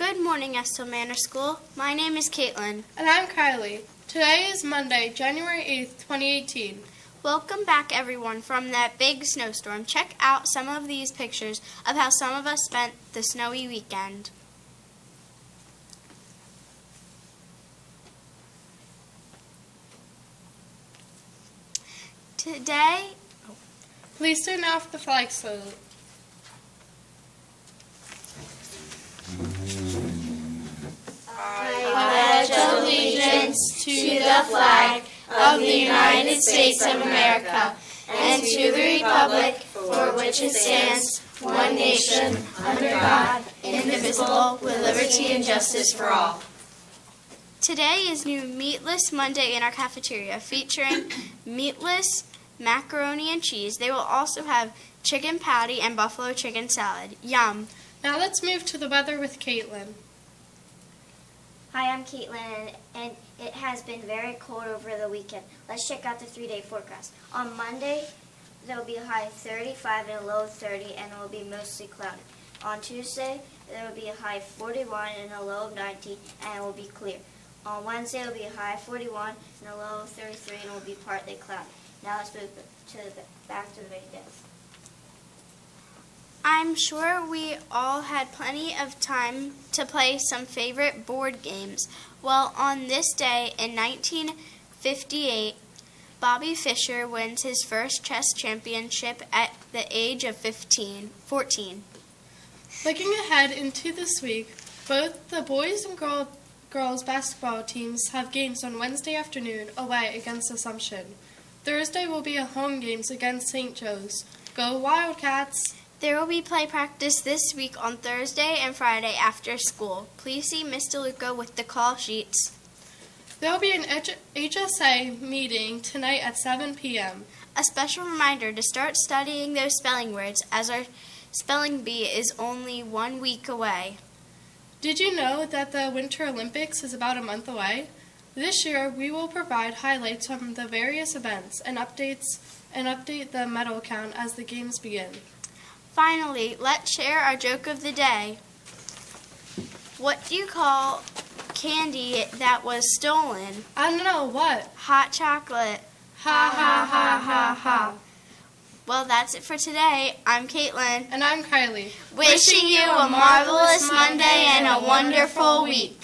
Good morning, Estell Manor School. My name is Caitlin. And I'm Kylie. Today is Monday, January 8th, 2018. Welcome back, everyone, from that big snowstorm. Check out some of these pictures of how some of us spent the snowy weekend. Today, Please turn off the flag salute. To the flag of the United States of America and to the republic for which it stands, one nation, under God, indivisible, with liberty and justice for all. Today is new Meatless Monday in our cafeteria, featuring meatless macaroni and cheese. They will also have chicken patty and buffalo chicken salad. Yum! Now let's move to the weather with Caitlin. Hi, I'm Caitlin, and it has been very cold over the weekend. Let's check out the three-day forecast. On Monday, there will be a high of 35 and a low of 30, and it will be mostly cloudy. On Tuesday, there will be a high of 41 and a low of 19, and it will be clear. On Wednesday, it will be a high of 41 and a low of 33, and it will be partly cloudy. Now let's move to the, back to the main day. I'm sure we all had plenty of time to play some favorite board games. Well, on this day in 1958, Bobby Fischer wins his first chess championship at the age of 15, 14. Looking ahead into this week, both the boys and girl, girls basketball teams have games on Wednesday afternoon away against Assumption. Thursday will be a home games against St. Joe's. Go Wildcats! There will be play practice this week on Thursday and Friday after school. Please see Miss DeLuca with the call sheets. There will be an HSA meeting tonight at 7 p.m. A special reminder to start studying those spelling words as our spelling bee is only one week away. Did you know that the Winter Olympics is about a month away? This year, we will provide highlights from the various events and updates and update the medal count as the games begin. Finally, let's share our joke of the day. What do you call candy that was stolen? I don't know what. Hot chocolate. Ha ha ha ha ha. Well, that's it for today. I'm Caitlin. And I'm Kylie. Wishing you a marvelous Monday and a wonderful week.